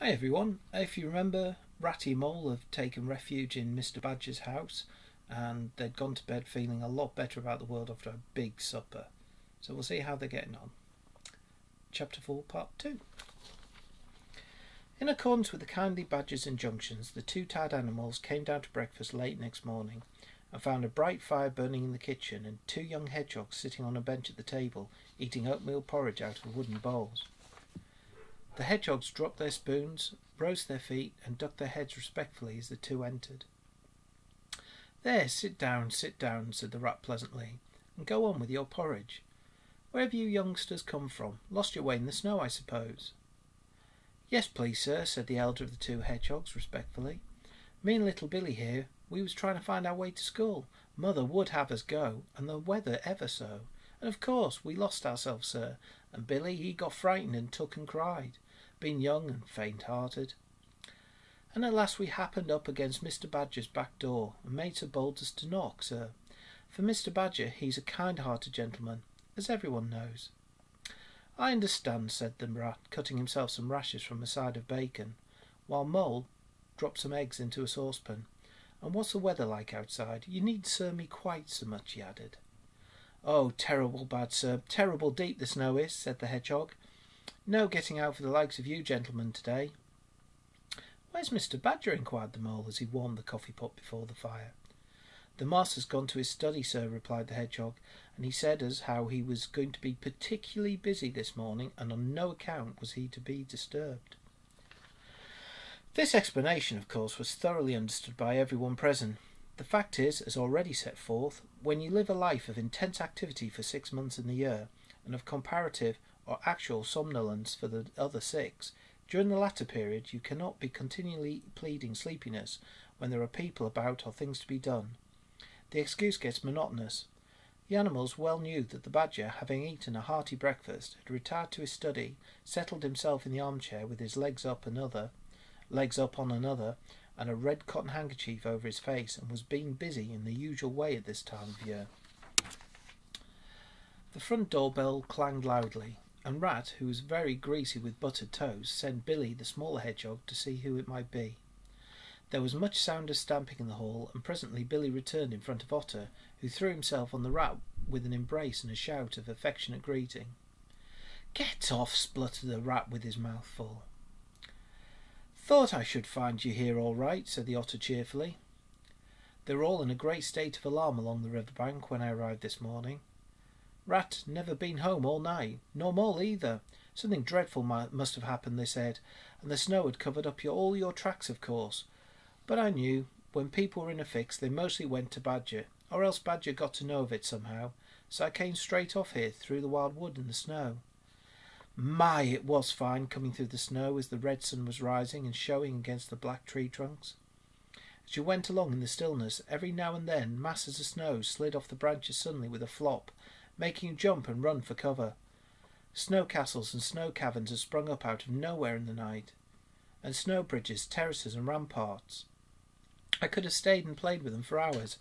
Hi everyone. If you remember, Ratty Mole have taken refuge in Mr. Badger's house and they'd gone to bed feeling a lot better about the world after a big supper. So we'll see how they're getting on. Chapter 4, Part 2. In accordance with the kindly Badger's injunctions, the two tired animals came down to breakfast late next morning and found a bright fire burning in the kitchen and two young hedgehogs sitting on a bench at the table eating oatmeal porridge out of wooden bowls. The hedgehogs dropped their spoons, rose to their feet, and ducked their heads respectfully as the two entered. There, sit down, sit down, said the rat pleasantly, and go on with your porridge. Where have you youngsters come from? Lost your way in the snow, I suppose. Yes, please, sir, said the elder of the two hedgehogs respectfully. Me and little Billy here, we was trying to find our way to school. Mother would have us go, and the weather ever so. And of course we lost ourselves, sir, and Billy he got frightened and took and cried been young and faint-hearted. And at last we happened up against Mr. Badger's back door, and made so bold as to knock, sir. For Mr. Badger, he's a kind-hearted gentleman, as everyone knows. I understand, said the rat, cutting himself some rashers from a side of bacon, while Mole dropped some eggs into a saucepan. And what's the weather like outside? You need serve me quite so much, he added. Oh, terrible bad, sir, terrible deep the snow is, said the hedgehog. No getting out for the likes of you gentlemen today. Where's Mr. Badger? inquired the mole as he warmed the coffee pot before the fire. The master's gone to his study, sir, replied the hedgehog, and he said as how he was going to be particularly busy this morning, and on no account was he to be disturbed. This explanation, of course, was thoroughly understood by everyone present. The fact is, as already set forth, when you live a life of intense activity for six months in the year, and of comparative or actual somnolence for the other six, during the latter period you cannot be continually pleading sleepiness when there are people about or things to be done. The excuse gets monotonous. The animals well knew that the badger, having eaten a hearty breakfast, had retired to his study, settled himself in the armchair with his legs up another, legs up on another, and a red cotton handkerchief over his face, and was being busy in the usual way at this time of year. The front door bell clanged loudly, and Rat, who was very greasy with buttered toes, sent Billy, the smaller hedgehog, to see who it might be. There was much sound of stamping in the hall, and presently Billy returned in front of Otter, who threw himself on the rat with an embrace and a shout of affectionate greeting. Get off, spluttered the rat with his mouth full. Thought I should find you here all right, said the otter cheerfully. They were all in a great state of alarm along the river bank when I arrived this morning. Rat never been home all night, nor Mole either. Something dreadful must have happened, they said, and the snow had covered up your, all your tracks, of course. But I knew, when people were in a fix, they mostly went to Badger, or else Badger got to know of it somehow, so I came straight off here through the wild wood and the snow. My, it was fine coming through the snow as the red sun was rising and showing against the black tree trunks. As you went along in the stillness, every now and then masses of snow slid off the branches suddenly with a flop, making jump and run for cover. Snow castles and snow caverns had sprung up out of nowhere in the night, and snow bridges, terraces, and ramparts. I could have stayed and played with them for hours.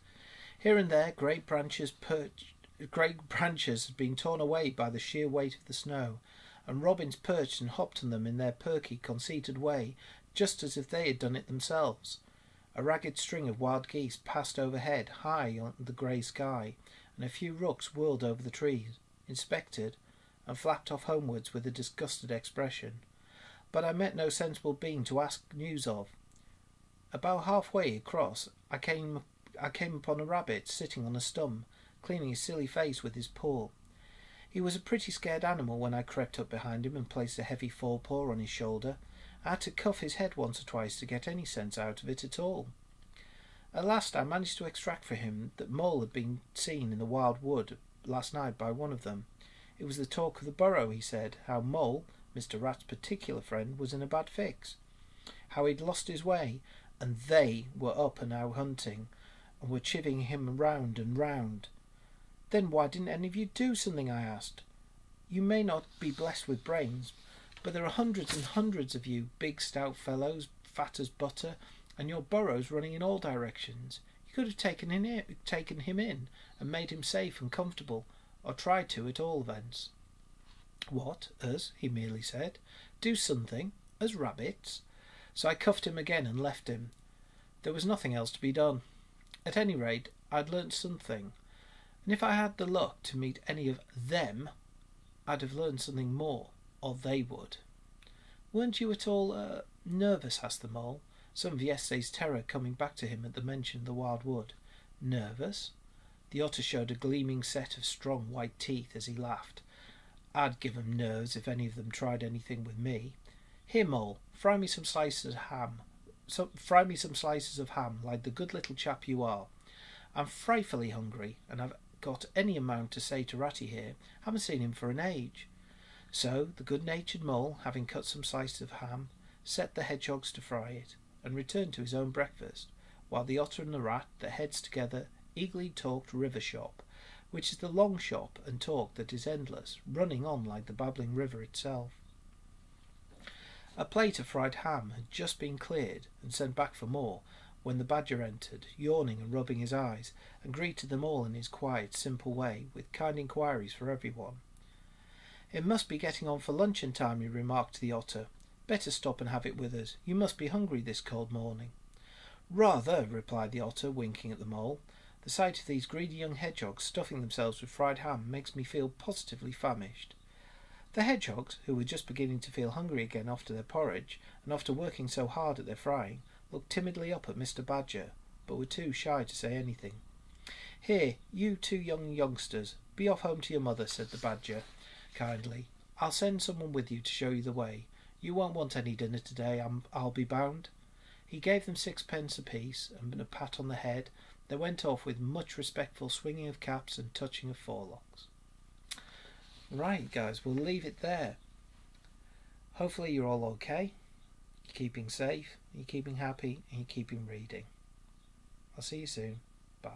Here and there, great branches perched, great branches had been torn away by the sheer weight of the snow, and robins perched and hopped on them in their perky, conceited way, just as if they had done it themselves. A ragged string of wild geese passed overhead, high on the grey sky, and a few rooks whirled over the trees, inspected, and flapped off homewards with a disgusted expression. But I met no sensible being to ask news of. About halfway across, I came I came upon a rabbit sitting on a stump, cleaning his silly face with his paw. He was a pretty scared animal when I crept up behind him and placed a heavy forepaw on his shoulder. I had to cuff his head once or twice to get any sense out of it at all. At last I managed to extract from him that Mole had been seen in the wild wood last night by one of them. It was the talk of the burrow, he said, how Mole, Mr. Rat's particular friend, was in a bad fix, how he'd lost his way, and they were up and out hunting, and were chivying him round and round. Then why didn't any of you do something? I asked. You may not be blessed with brains, but there are hundreds and hundreds of you, big stout fellows, fat as butter, and your burrows running in all directions. You could have taken him in, taken him in and made him safe and comfortable, or tried to at all events. What, us? he merely said. Do something? As rabbits? So I cuffed him again and left him. There was nothing else to be done. At any rate, I'd learnt something, and if I had the luck to meet any of them, I'd have learned something more, or they would. Weren't you at all uh, nervous? asked the mole, some of yesterday's terror coming back to him at the mention of the wild wood. Nervous? The otter showed a gleaming set of strong white teeth as he laughed. I'd give 'em nerves if any of them tried anything with me. Here, mole, fry me some slices of ham. Fry me some slices of ham, like the good little chap you are. I'm frightfully hungry, and I've got any amount to say to Ratty here. Haven't seen him for an age. So the good-natured mole, having cut some slices of ham, set the hedgehogs to fry it, and returned to his own breakfast, while the otter and the rat, their heads together, eagerly talked river shop, which is the long shop and talk that is endless, running on like the babbling river itself. A plate of fried ham had just been cleared and sent back for more, when the badger entered, yawning and rubbing his eyes, and greeted them all in his quiet, simple way, with kind inquiries for every one. It must be getting on for luncheon time, he remarked to the otter. Better stop and have it with us. You must be hungry this cold morning. Rather, replied the otter, winking at the mole. The sight of these greedy young hedgehogs stuffing themselves with fried ham makes me feel positively famished. The hedgehogs, who were just beginning to feel hungry again after their porridge, and after working so hard at their frying, looked timidly up at Mr. Badger, but were too shy to say anything. Here, you two young youngsters, be off home to your mother, said the Badger, kindly. I'll send someone with you to show you the way. You won't want any dinner today, I'm, I'll be bound. He gave them sixpence apiece and a pat on the head. They went off with much respectful swinging of caps and touching of forelocks. Right, guys, we'll leave it there. Hopefully you're all okay. You're keeping safe, you're keeping happy, and you're keeping reading. I'll see you soon. Bye.